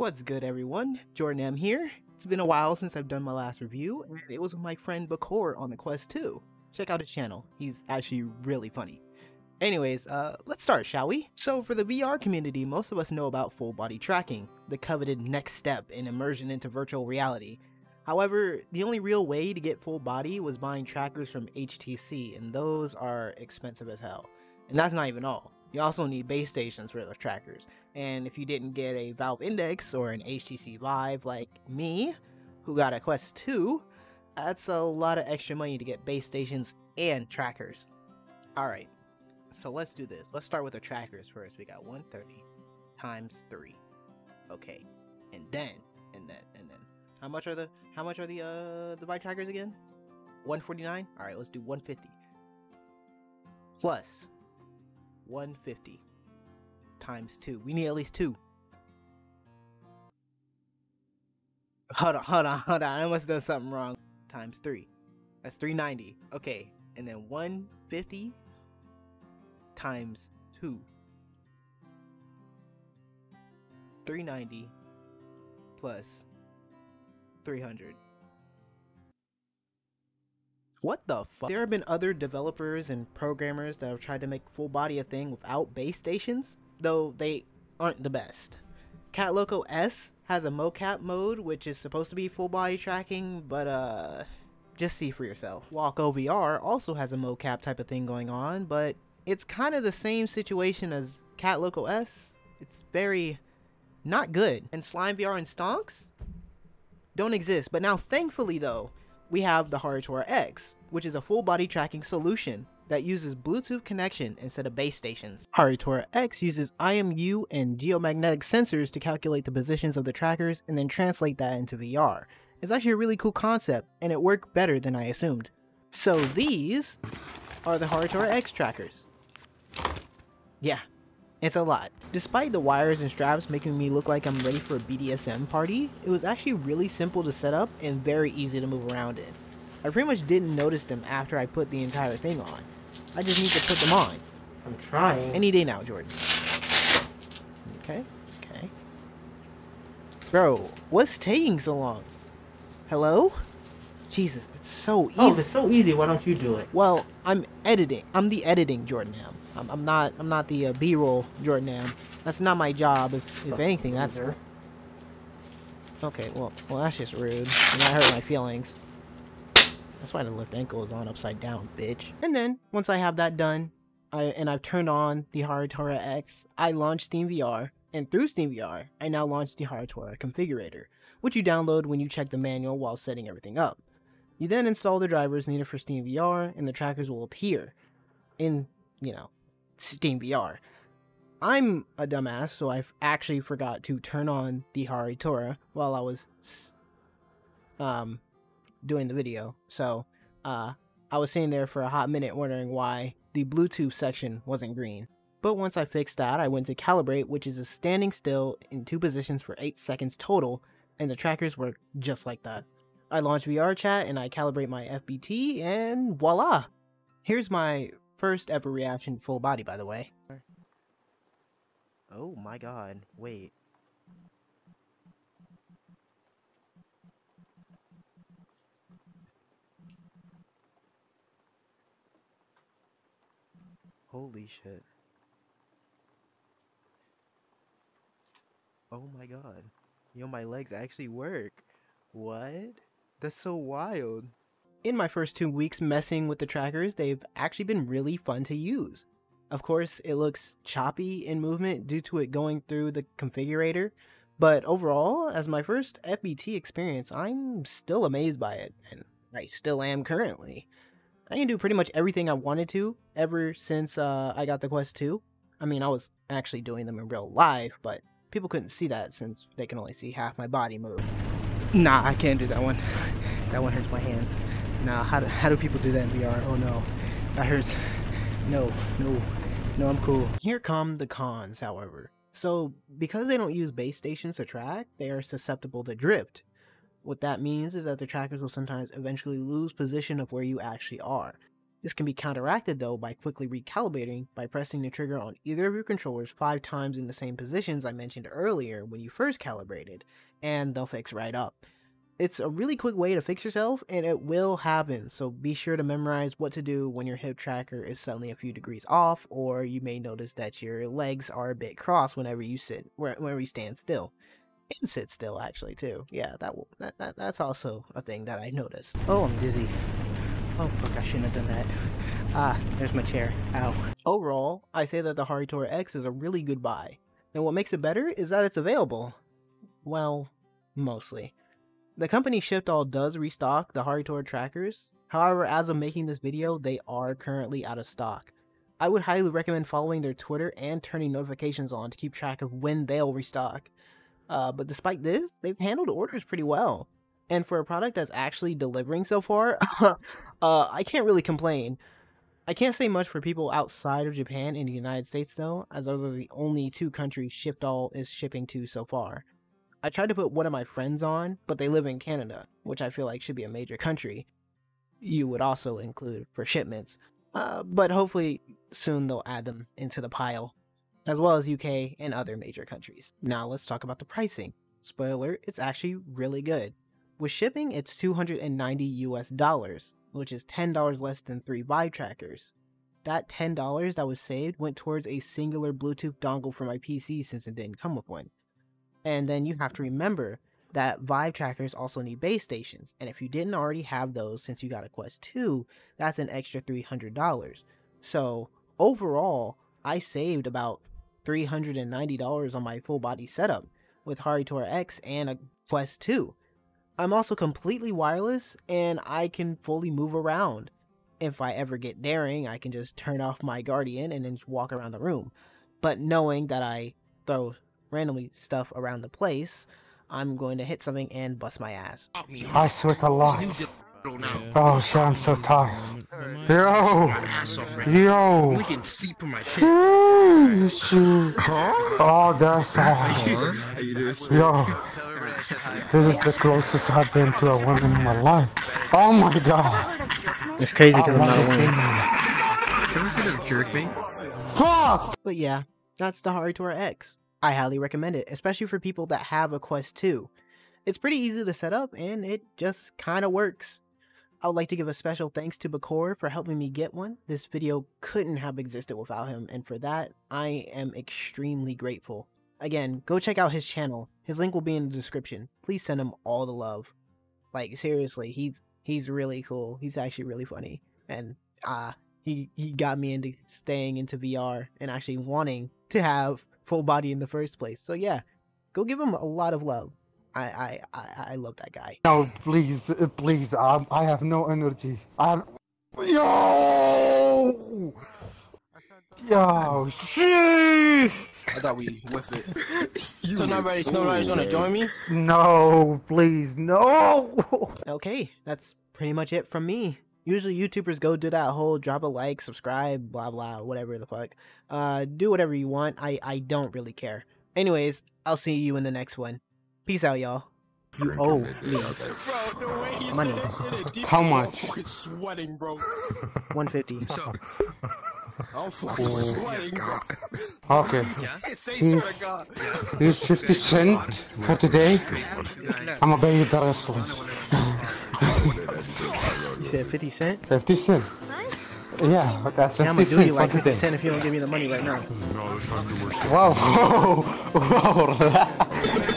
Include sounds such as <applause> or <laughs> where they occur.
What's good everyone? JordonAM here. It's been a while since I've done my last review, and it was with my friend Bkoor on the Quest 2. Check out his channel, he's actually really funny. Anyways, uh, let's start, shall we? So for the VR community, most of us know about full body tracking, the coveted next step in immersion into virtual reality. However, the only real way to get full body was buying trackers from HTC, and those are expensive as hell. And that's not even all. You also need base stations for those trackers. And if you didn't get a Valve Index or an HTC Vive like me, who got a Quest 2, that's a lot of extra money to get base stations and trackers. Alright, so let's do this. Let's start with the trackers first. We got 130 times 3. Okay. And then, and then, and then. How much are the, how much are the, uh, the bike trackers again? 149? Alright, let's do 150. Plus 150 times 2. We need at least 2. Hold on, hold on, hold on. I must have done something wrong. Times 3. That's 390. Okay. And then 150 times 2. 390 plus 300. What the fuck? There have been other developers and programmers that have tried to make full body a thing without base stations, though they aren't the best. KAT Loco S has a mocap mode, which is supposed to be full body tracking, but uh, just see for yourself. WalkOVR also has a mocap type of thing going on, but it's kind of the same situation as KAT Loco S. It's very not good. And SlimeVR and Stonks don't exist, but now thankfully though, we have the HaritoraX, which is a full body tracking solution that uses Bluetooth connection instead of base stations. HaritoraX uses IMU and geomagnetic sensors to calculate the positions of the trackers and then translate that into VR. It's actually a really cool concept, and it worked better than I assumed. So these are the HaritoraX trackers. Yeah, it's a lot. Despite the wires and straps making me look like I'm ready for a BDSM party, it was actually really simple to set up and very easy to move around in. I pretty much didn't notice them after I put the entire thing on. I just need to put them on. I'm trying. Any day now, Jordan. Okay, okay. Bro, what's taking so long? Hello? Jesus, it's so easy. Oh, it's so easy. Why don't you do it? Well, I'm editing. I'm the editing Jordan Am. I'm, I'm not. I'm not the uh, B-roll JordonAM. That's not my job. If, if anything, that's. Okay. Well, well, that's just rude. And that hurt my feelings. That's why the left ankle is on upside down, bitch. And then once I have that done, I and I've turned on the HaritoraX, I launch Steam VR, and through Steam VR, I now launch the Haritora configurator, which you download when you check the manual while setting everything up. You then install the drivers needed for Steam VR, and the trackers will appear in, you know, Steam VR. I'm a dumbass, so I actually forgot to turn on the Haritora while I was um doing the video. So, uh I was sitting there for a hot minute wondering why the Bluetooth section wasn't green. But once I fixed that, I went to calibrate, which is a standing still in two positions for 8 seconds total, and the trackers work just like that. I launch VRChat and I calibrate my FBT and voila! Here's my first ever reaction full body by the way. Oh my god, wait. Holy shit. Oh my god. Yo, my legs actually work. What? That's so wild. In my first two weeks messing with the trackers, they've actually been really fun to use. Of course, it looks choppy in movement due to it going through the configurator, but overall, as my first FBT experience, I'm still amazed by it, and I still am currently. I can do pretty much everything I wanted to ever since uh, I got the Quest 2. I mean, I was actually doing them in real life, but people couldn't see that since they can only see half my body move. Nah, I can't do that one. <laughs> that one hurts my hands. Nah, how do, how do people do that in VR? Oh no, that hurts. No, no, no, I'm cool. Here come the cons, however. So, because they don't use base stations to track, they are susceptible to drift. What that means is that the trackers will sometimes eventually lose position of where you actually are. This can be counteracted though by quickly recalibrating by pressing the trigger on either of your controllers five times in the same positions I mentioned earlier when you first calibrated, and they'll fix right up. It's a really quick way to fix yourself, and it will happen, so be sure to memorize what to do when your hip tracker is suddenly a few degrees off, or you may notice that your legs are a bit crossed whenever you sit, whenever you stand still. And sit still, actually, too. Yeah, that, will, that, that that's also a thing that I noticed. Oh, I'm dizzy. Oh, fuck, I shouldn't have done that. Ah, there's my chair. Ow. Overall, I say that the HaritoraX is a really good buy. And what makes it better is that it's available. Well, mostly. The company Shiftall does restock the Haritora trackers. However, as of making this video, they are currently out of stock. I would highly recommend following their Twitter and turning notifications on to keep track of when they'll restock. Uh, but despite this, they've handled orders pretty well. And for a product that's actually delivering so far, <laughs> uh, I can't really complain. I can't say much for people outside of Japan and the United States though, as those are the only two countries Shiftall is shipping to so far. I tried to put one of my friends on, but they live in Canada, which I feel like should be a major country. You would also include for shipments, uh, but hopefully soon they'll add them into the pile, as well as UK and other major countries. Now let's talk about the pricing. Spoiler, it's actually really good. With shipping, it's 290 US dollars, which is $10 less than three Vive trackers. That $10 that was saved went towards a singular Bluetooth dongle for my PC since it didn't come with one. And then you have to remember that Vive trackers also need base stations, and if you didn't already have those since you got a Quest 2, that's an extra $300. So overall, I saved about $390 on my full body setup with HaritoraX and a Quest 2. I'm also completely wireless and I can fully move around. If I ever get daring, I can just turn off my Guardian and then walk around the room. But knowing that I throw randomly stuff around the place, I'm going to hit something and bust my ass. I sweat a lot. Oh shit, I'm so tired. Yo! Yo! We can see from my tail. Oh, that's hard. Yo! This is the closest I've been to a woman in my life. Oh my god! It's crazy because I'm not a woman. Ever jerk me? Fuck! But yeah, that's the HaritoraX. I highly recommend it, especially for people that have a Quest 2. It's pretty easy to set up and it just kinda works. I would like to give a special thanks to Bkoor for helping me get one. This video couldn't have existed without him, and for that, I am extremely grateful. Again, go check out his channel. His link will be in the description. Please send him all the love. Like seriously, he's he's really cool. He's actually really funny, and uh he he got me into staying into VR and actually wanting to have full body in the first place. So yeah, go give him a lot of love. I I I, I love that guy. No, please, uh, please, um, I have no energy. I have... Yo! Yo, shit! I thought we whiff it. <laughs> so now ready, Snow Rider's gonna join me? No, please, no! Okay, that's pretty much it from me. Usually YouTubers go do that whole drop a like, subscribe, blah blah, whatever the fuck. Uh, do whatever you want. I I don't really care. Anyways, I'll see you in the next one. Peace out, y'all. You owe me Bro, the way he Money. said that shit, it deep How in my much? fucking sweating, bro. <laughs> 150. <laughs> I'm fucking sweating, bro. Okay, <laughs> Say He's- swear here's 50 cent for today. I'm gonna pay you the rest. You said 50 cent? 50 cent. Yeah, that's 50 Yeah, I'm gonna do you like for 50 today. cent if you don't give me the money right now. Wow, whoa, whoa,